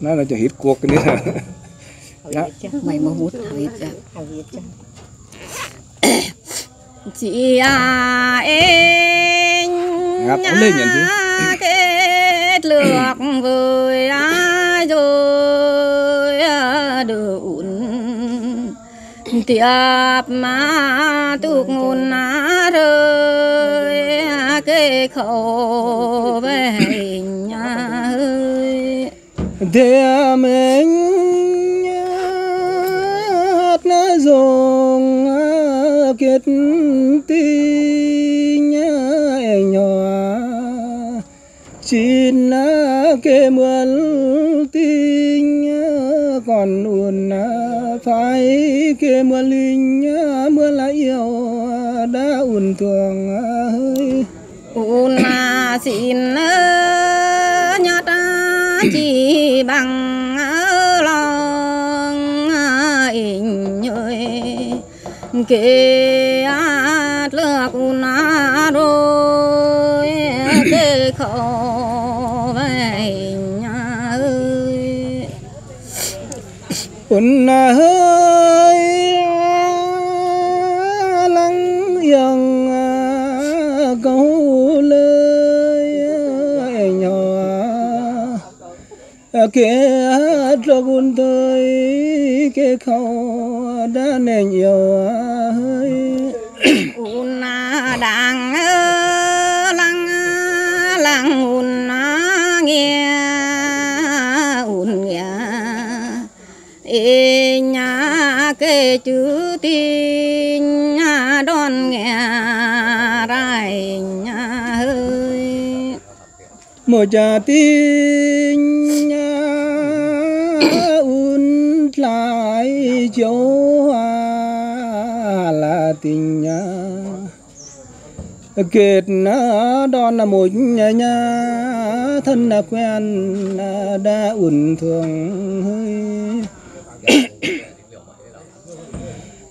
nó là cho hít cuộc cái nữa đó mày mà hút hít chị à em gặp ông lên nhận chứ. kết lược vời ai rồi à, được tiệp mà tuộc nguồn á rơi à, kê khẩu về ơi thế à, mình hát na dùng à, kết tình nhỏ à. chín kê mượn tình còn uồn phải kê mượn linh mưa lại yêu đã uồn thường hơi. Una xin ơi chỉ bằng ơ, lòng in nhơi. Kê át lược una rồi kê khó vậy nhà ơi. Kia cho quân tới cái khâu đã nên nhiều hơi Una đang ơ, lăng lăng una nghe un nghe. Ê nhà cái chữ tin nhà đón nghe rai nhà ơi một cha tin tình nha kết đón là một nhà nhà thân là quen đã ủn thường hơi.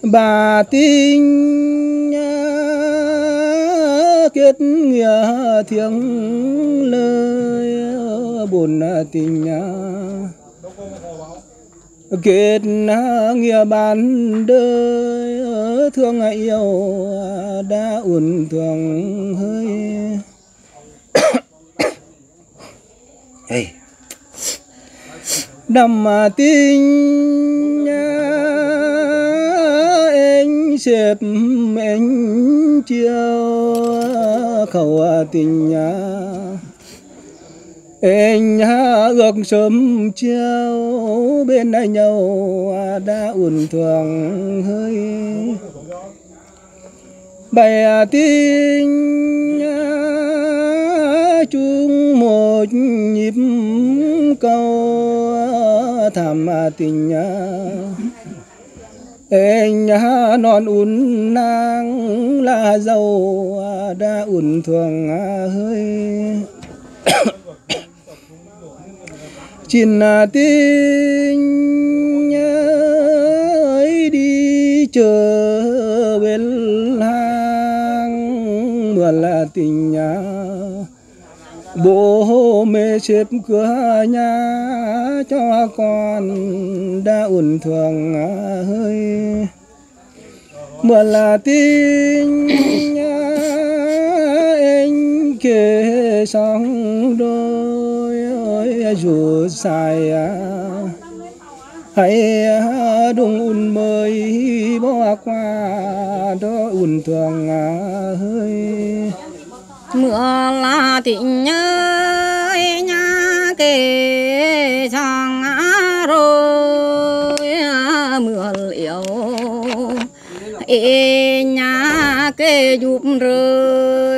Bà tinh kết nghĩa thiêng lời, buồn tình kết nghĩa ban đời thương yêu đã ủn thường hơi hey. đầm tình anh xếp anh chiều khẩu tình nhà anh ước sớm chiều bên ai nhau à, đã uẩn thường hơi. Bài à, tình chung một nhịp câu à, thảm tình anh non un nang là dâu đã uẩn thường hơi. Chín à, tinh ấy đi chờ bên hang. Mưa là tình nhà bố mẹ xếp cửa nhà cho con đã ổn thường à, hơi. Mưa là tình anh kể sóng đôi dù xài à. hãy à, đúng un mới bỏ qua đó un thường à, hơi. Mưa là tình nhớ nhà kề sang rồi. Mưa liệu ê nhà kề giúp rồi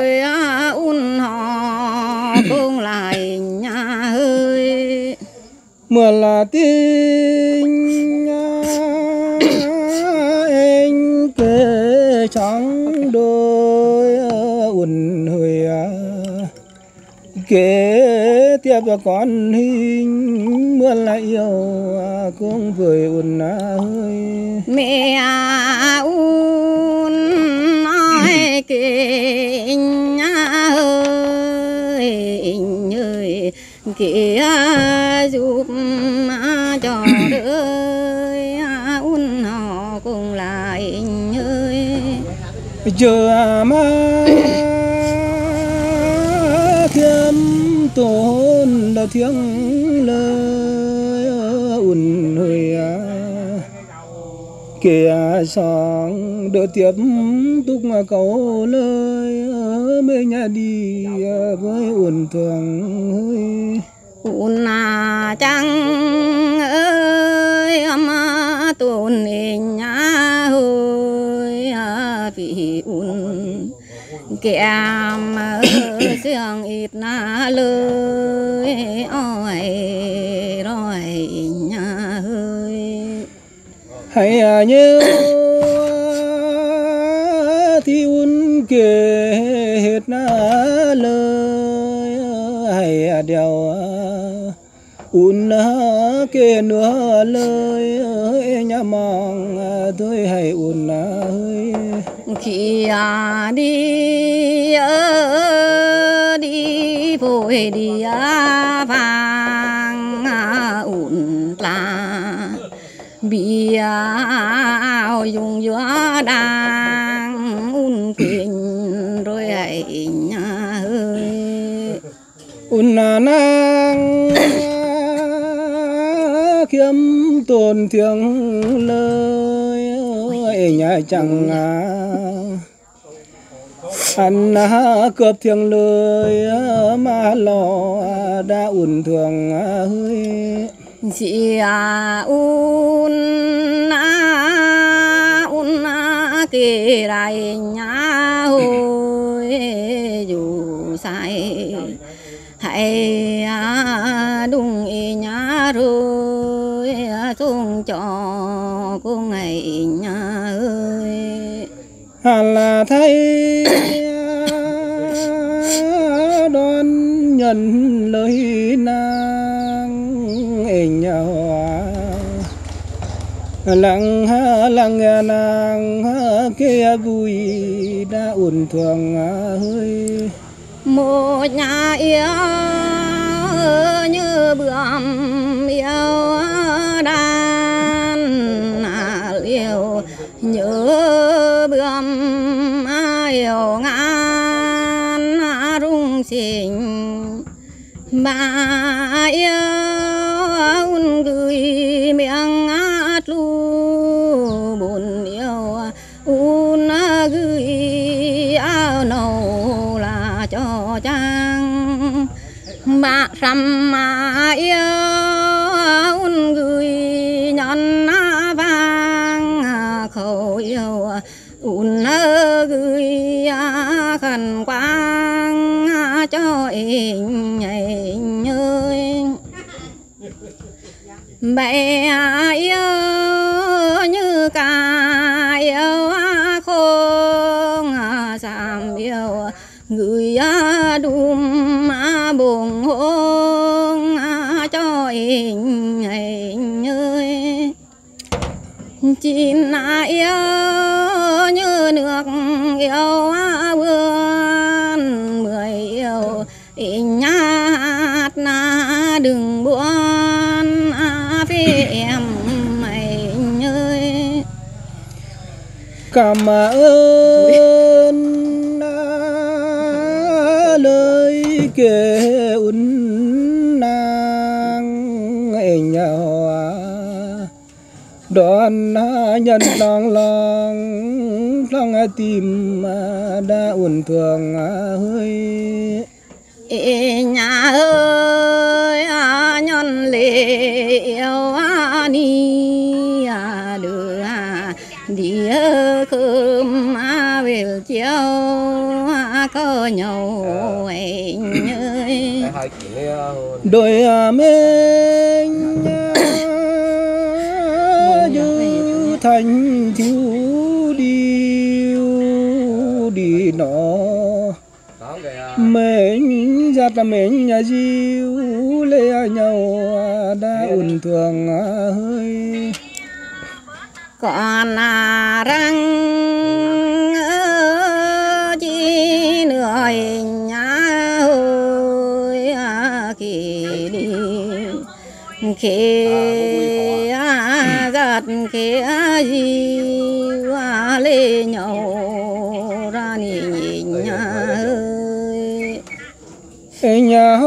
là tình à, anh kể trắng đôi à, uẩn hồi à, kể tiếp con hình, mưa lại yêu cũng vừa uẩn hơi. Mẹ un nói kể nhà ơi thì giúp cho đời un họ cùng lại ơi chờ mà thiêm tôn đã thiêng lời un hơi à. kìa sáng đỡ tiếp tục mà cầu lời, mê nhà đi à, với uẩn thường hơi un à chăng ơi ama à, tôn nhà hơi vì un kèm sương à, ít na lời ôi rồi nhá hơi hãy à, nhớ thì un kể un kể nữa lời nhà mong tôi hãy un hơi khi à đi ơ đi vội đi à vàng à ủn là bị áo dùng gió đang un quỳnh rồi ấy nhà ơi un nang kiếm tồn thiêng lời ơi, nhà chẳng anh cướp thiêng lời mà lo đã ủn thường hơi. Chị à un à un à kì lại nhà hồi dù sai. Hãy à đúng ý nhà rồi xuống cho cô ngày nhà ơi. Hẳn là thấy đón nhận lời nàng nhà hòa lặng ha lặng nghe nàng kia vui đã ổn thường hơi. Một nhà yêu như bướm un gửi miệng át lu buồn yêu. Un gửi áo nâu là cho chàng. Bà sầm mà yêu un gửi nhọn vàng. Khẩu yêu un gửi khẩn quang cho em ơi mẹ yêu như ca yêu à, không à, giảm yêu, người à, đùm buồn hôn cho em ơi chín yêu như nước yêu cảm ơn lời kể un nàng em nhà hòa đón nhân lòng lòng lòng tìm đã ổn thường à hơi. Nhà ơi à, nhân lệ có nhau anh ơi đôi mình như thành thiếu điêu đi nó mình giặt là mình nhà diêu lê nhau đã ổn thường hơi. Còn à răng khi giật khi gì qua lê nhau ra nì nhìn nhà ơi. Nhà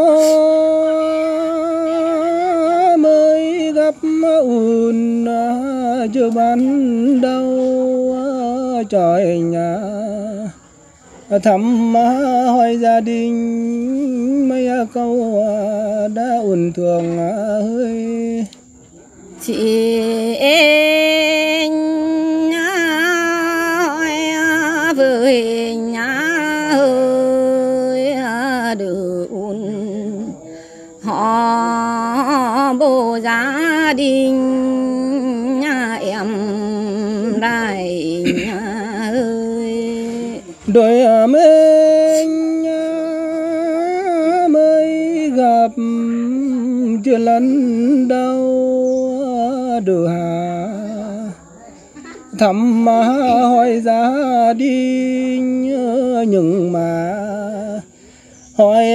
mới gặp ùn chưa ban đầu trời nhà thăm hỏi gia đình mấy à câu à đã ổn thường à ơi chị em với thăm hỏi gia đình nhưng mà hỏi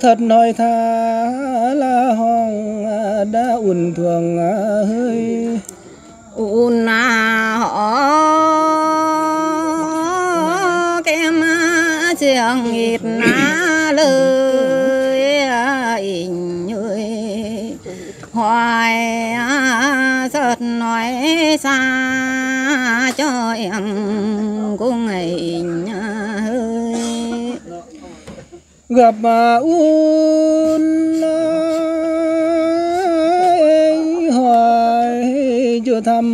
thật hỏi tha là hòn à, đã อุ่น thường à, hơi. Ùn à họ kem chẳng ít na lời à, ảnh ơi hoài giật nói xa cho em cũng ngày ơi gặp mà un hỏi chưa thăm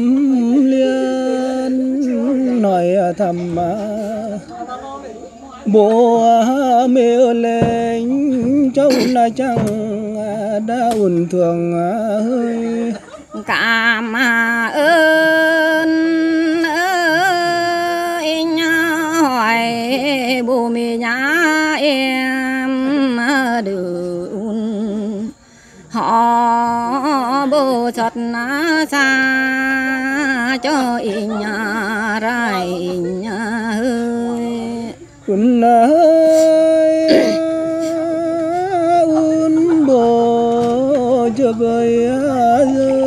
liên, nói thăm mà bố mê lên cháu là chẳng đã ổn thường hơi. Cảm ơn bố mẹ nhà em đường họ bố chật xa, cho in nhà rai nhà ơi Quân ơi un bồ cho bơi rơi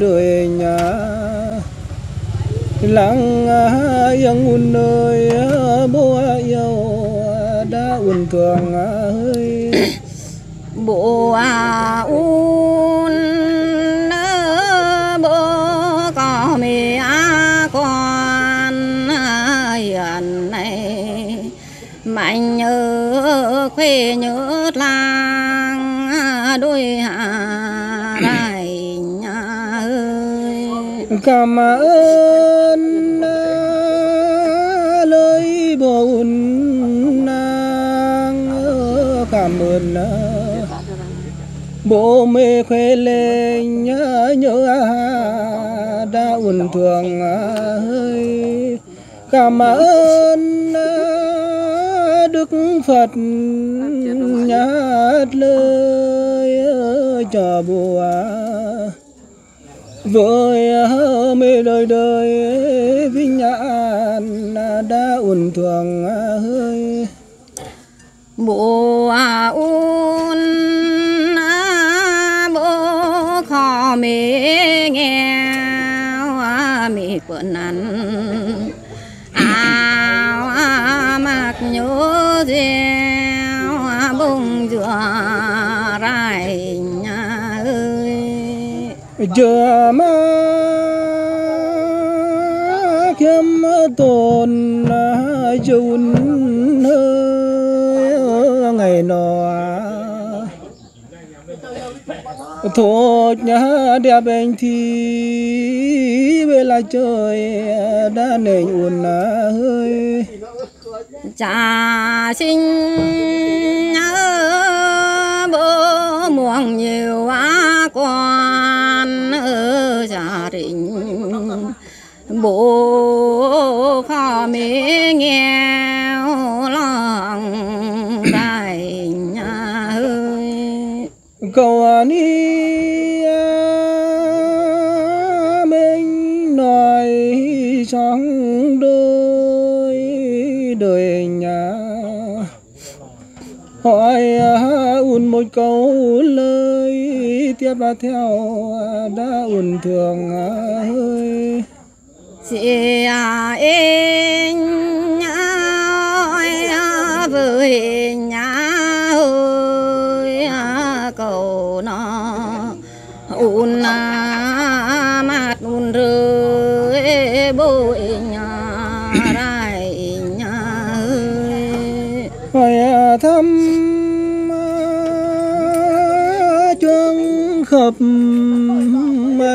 đời nhà. Lặng à, yang un ơi bộ à un bố có mẹ con hiền này. Mạnh nhớ, khuê nhớ lang đôi hà này nhà ơi. Cảm ơn, lời bồn nàng, cảm ơn bố mê khuê lê nhớ nhớ đã ổn thường à, ơi cảm ơn à, đức phật nhát lời à, cho bùa. Với mê đời đời, vinh nhãn đã ổn thường hơi. Bùa à nghe nghèo à quần ăn áo, mặc nhớ dèo bông dừa rai nhà ơi. Chưa mà kiếm tồn à, chun thốt nhá đẹp anh thì về là trời đã nền อุ่น hơi. Cha sinh nhớ bố muộn nhiều quá, con ở gia đình. Bố khó mẹ nghèo cầu à, ni minh nói trong đôi đời nhà. Hỏi à, un một câu lời tiếp theo à, đã un thường hơi. Chị à em nhá với nhà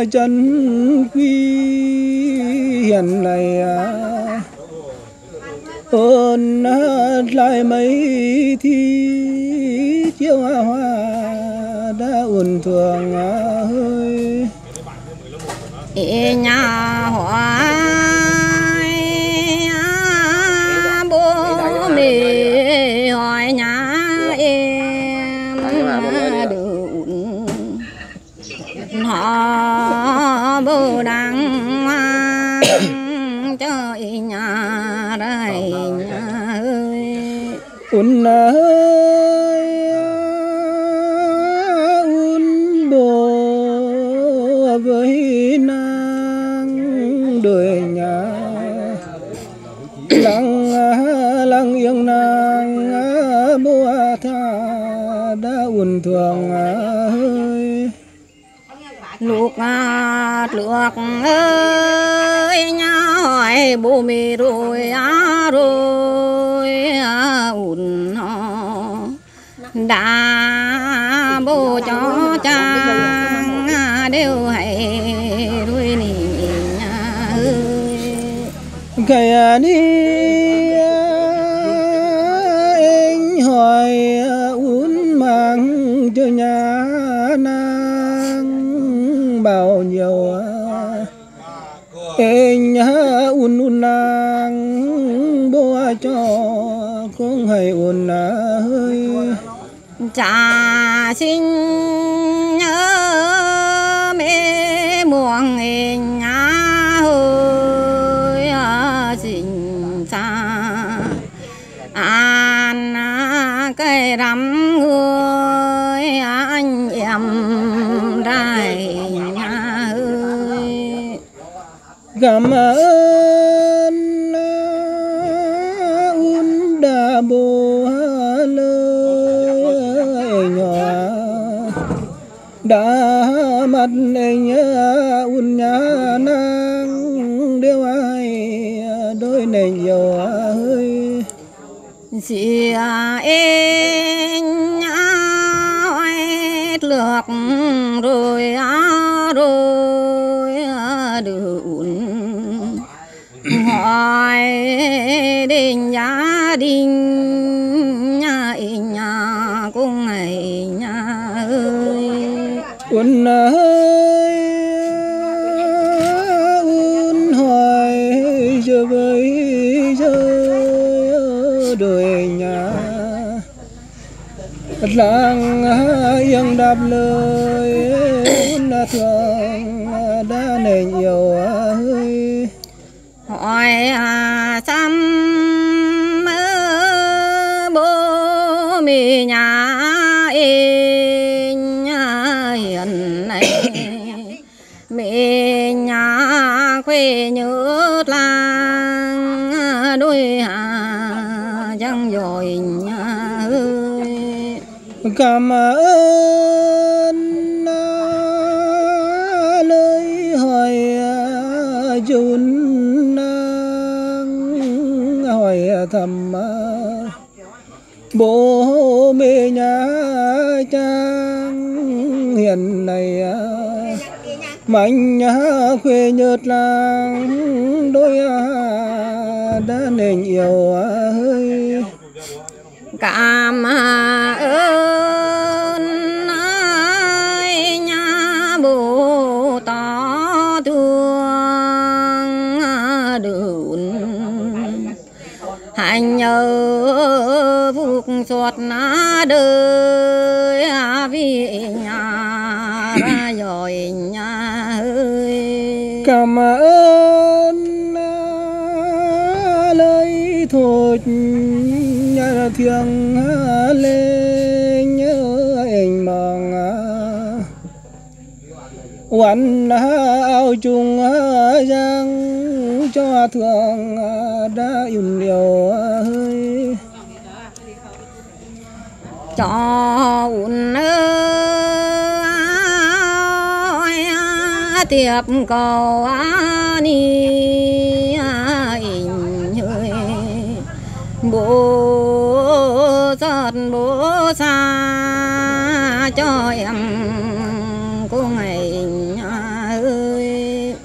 chân quy hiện này à. ơn lại mấy thi chiếu hoa đã uẩn thường à, hơi. Nhà hoa lược ơi nhà hỏi bố mẹ rồi á rồi á ủn nó đã bố cho cha à, đều hay đuôi nỉ nhà ơi. Cái đi anh hỏi uốn mang cho nhà nàng bao nhiêu nhà un un nàng bố cho cũng hay uốn hơi. Cha sinh nhớ mẹ muộn em nhà hơi à, xin cha. An cái rắm cảm ơn un đã bố lơ nhỏ. Đã mặt anh un nhà nàng đeo ai, đôi này nhiều hơi. Chị à, em hỏi lược rồi á. Hỏi đình gia đình nhà nhà cũng ngày, nhà ơi. Quân ơi un hỏi, giờ với giờ đời nhà. Làng yên đáp lời. Cảm ơn lời hỏi à, chun hỏi à, thầm à, bố mẹ nhà trang hiện này mạnh khuê nhợt làng, đôi đã nên yêu hơi. Cảm ơn. Giọt na đời à, vì nhà ra rồi nhà ơi. Cảm ơn à, lời thôi nhà thiêng à, lên nhớ anh mong oan ao chung giang cho thương đã yêu điều hơn. Cho un ơi tiệp cầu ni bố giọt bố xa cho em cô ngày ơi.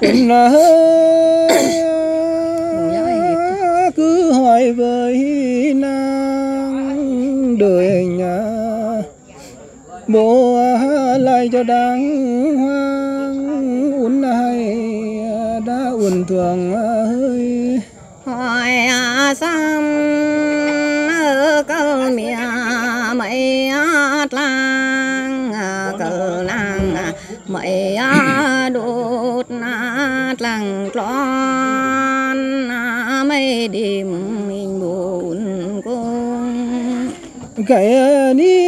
Cứ hỏi với bố lại cho đáng hoang uốn hay đã uốn thường ơi hỏi xăm ở câu mía mấy lang cờ lang mấy đốt lang tròn mấy đêm mình buồn cung cái đi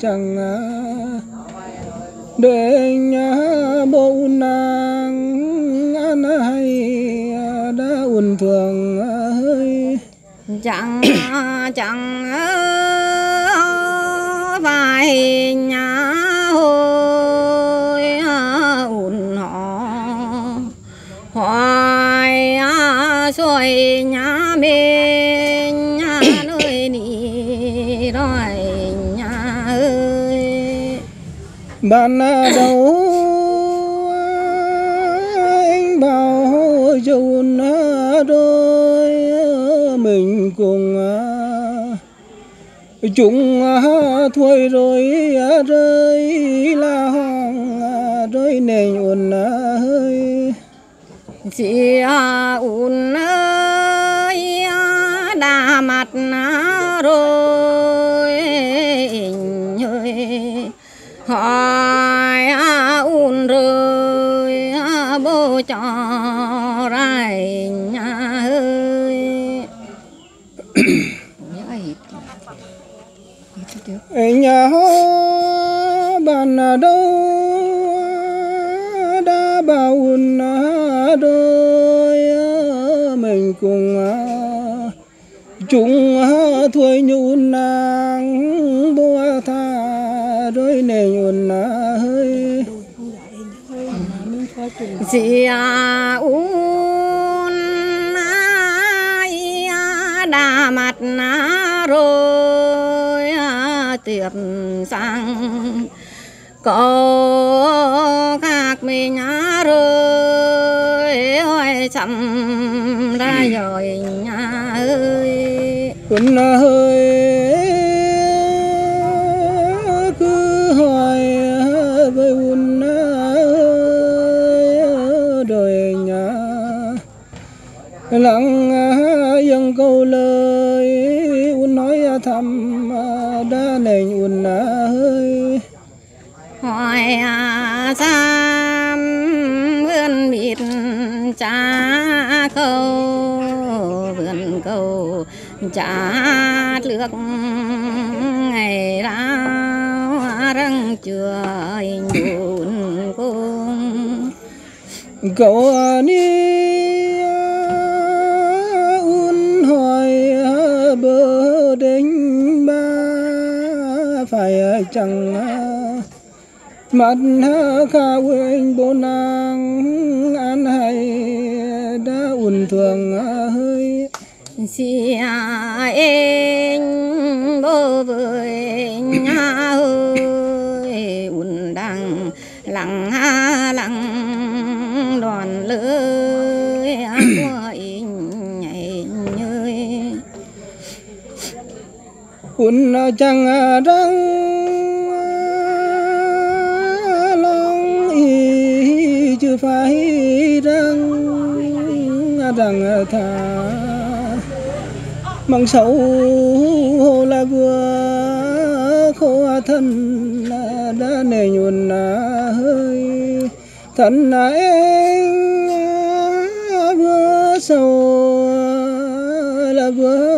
chẳng phải để nhà bộ nàng ăn hay, đã un thường ơi chẳng chẳng phải nhà ban đầu anh bảo dồn đôi mình cùng à. chúng à, thôi rồi à, rơi là hoàng rơi nền ồn hơi. Chị ùn ơi đã mặt rồi ơi nhà bàn đâu? Đã bao đôi mình cùng, chúng thôi nhún nàng. Bùa tha đôi nề nhún hơi. Chị ùn à, tiệp sang. Có các mình nhà rồi ôi chăm ra rồi nhà ơi. Quân cứ mặt kha quên bố nàng ăn hay đã ủn thường hơi. Xì em bố với nhà ơi ủn đằng lặng ha lặng đoàn lưới của in nhảy nhơi. Ủn chẳng răng rằng ờ, thà mang sầu là vừa khổ à, thân đã nề nhuần à, hơi. Thân em à, vừa sầu vừa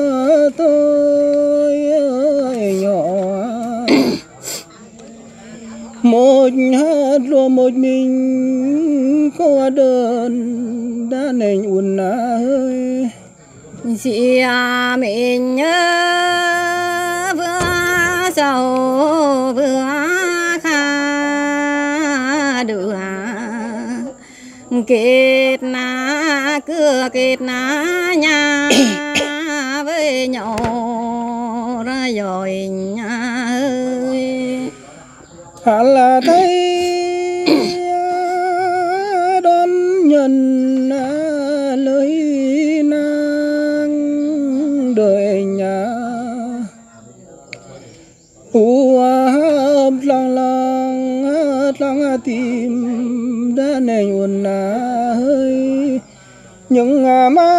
hết hát một mình, có đơn đã nền อุ่น ơi chị à mình nhớ vừa giàu vừa kha được kết na cưa kết na nhà với nhau ra rồi hẳn là thấy đón nhận lời nàng đời nhà. U lòng lòng lòng tim, đã nền อุ่น ơi những mà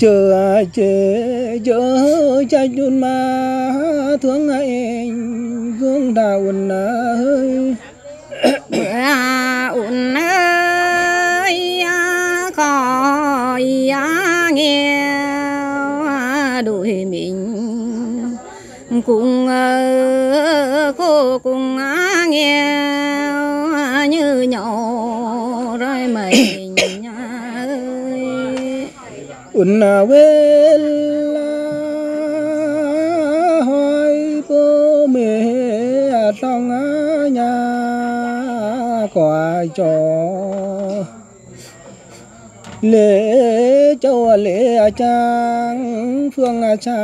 chờ chờ chờ cha chun ma thương anh gương đào ồn ơi ồn ơi khỏi nghèo, đuổi mình. Cùng cô cùng nghe như nhỏ rồi mày una vela hỏi bố mẹ trong nhà quả cho lễ châu lễ trang, phương à, cha,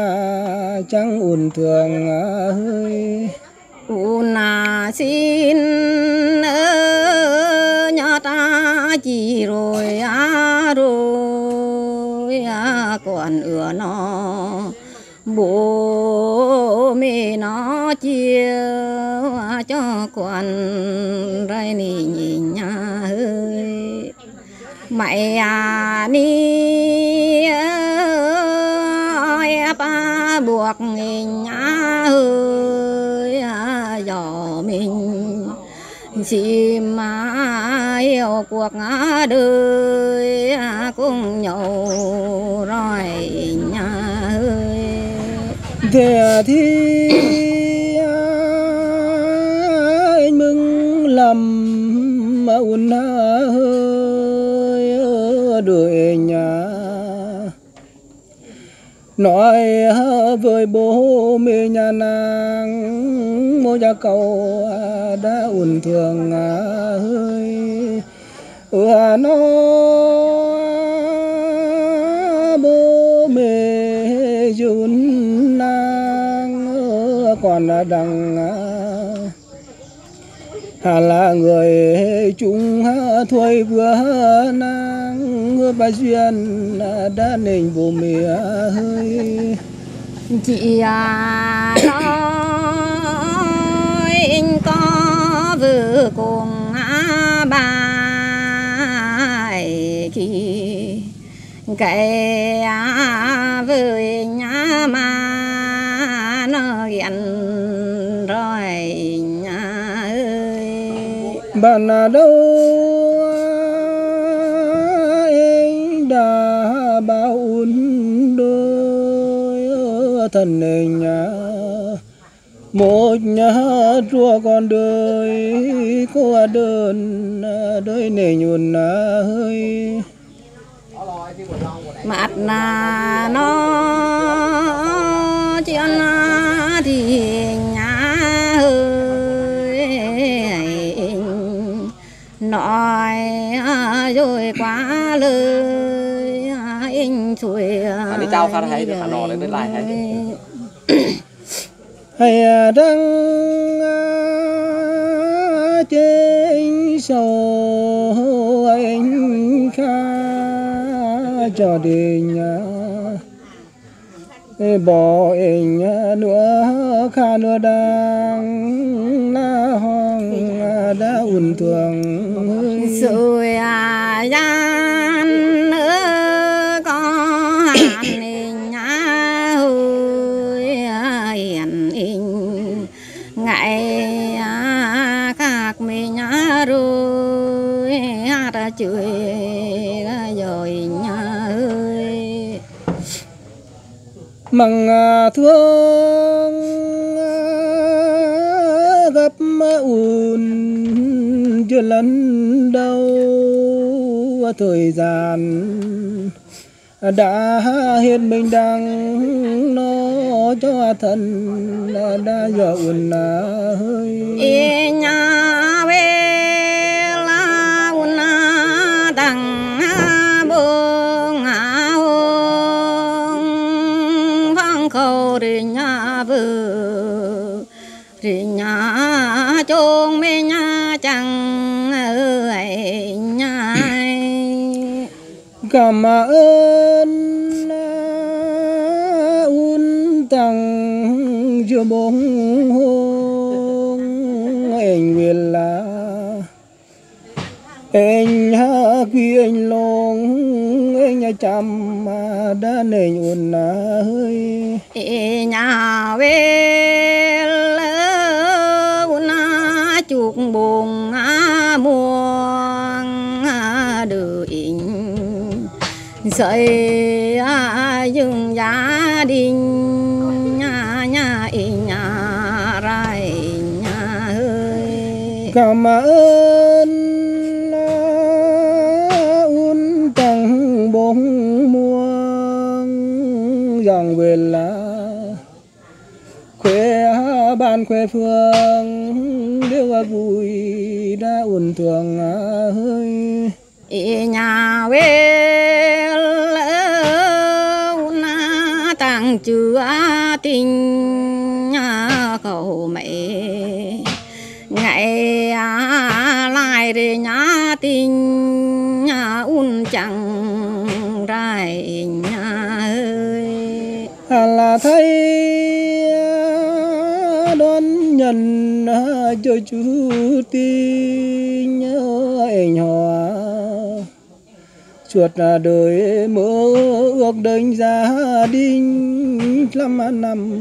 trang ùn thường à, ơi una xin nhớ ta chỉ rồi à rồi còn ửa nó. Bố mẹ nó chiều cho con rai nì nhìn nhà à, ơi mày à ni ơi ba buộc chỉ mà yêu cuộc đời cũng nhậu rồi nhà ơi thế thì anh mừng lầm mà ủn hơi đuổi nhà. Nói với bố mẹ nhà nàng mô gia cầu đã ủn thường à, hơi. Ừ nó, bố mê dùn nàng còn đằng à, hà là người chúng à, thôi vừa nàng. Hứa bà duyên đã nên vô mẹ hơi. Chị à có vừa cùng à bài khi cái với nhá mà nó ghiền rồi nhá ơi. Bạn ở đâu anh đã bao đôi thân nhà một nhà chùa con đời có đơn đời này nhuần hơi. Mặt là nó chuyện thì nhà ơi nói rồi quá lời anh chuối anh đi trao pha thấy được Hà Nội lên đến lại hay hay à, đang trên à, sầu, anh kha cho đình nhà bỏ anh à, nữa kha nữa đang na hoang đã ủn thường rồi à gian mằng à, thương à, gấp ùn chưa lần đâu. Thời gian đã hiện mình đang nó cho thân à, đã giờ ùn hơi. Đi nhà chông mê nhà chẳng ơi nhà cảm ơn un tăng chưa bóng hôn. Anh nguyện là anh ha khi anh long anh chăm mà đã nên un hơi. E nhà về sợi à dừng gia đình nhà nhà ý nhà rai nhà ơi cảm ơn un tăng bóng muông dòng về là khuê ban khuê phương đều vui đã ổn thường hơi. Nhà về na chứa tình nhà cầu mẹ. Ngày lại để nhà tình nhà un chẳng rai nhà ơi. Là thấy đón nhận à, cho chú tin anh hòa chuột à, đời mơ ước đánh gia đình lắm năm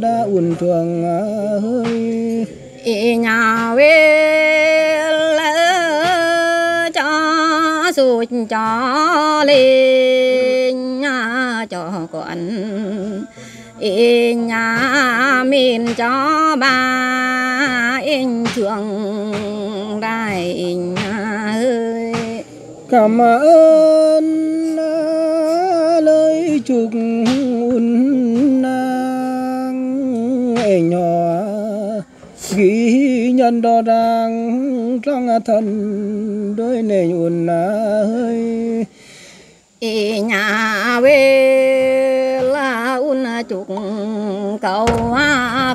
đã uẩn thường à, hơi. Ê nhà về lỡ cho sụt cho lên nhà cho con. Ê nhà mình cho ba anh thường đại nhà cảm ơn. Lời chúc un nang ngày nhỏ ghi nhân đó đang trong thân đôi nền un hơi. Ý nhà về là un chúc cầu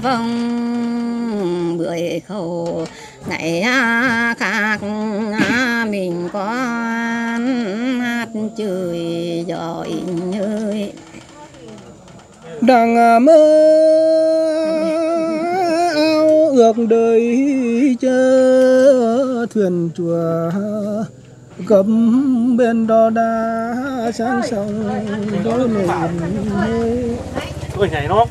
vâng bưởi khẩu ngày khác à, mình có chửi giỏi ơi đang mơ ao ước đời chớ thuyền chùa cấm bên đó đã sáng sông đôi nền hơi Ôi nhảy nó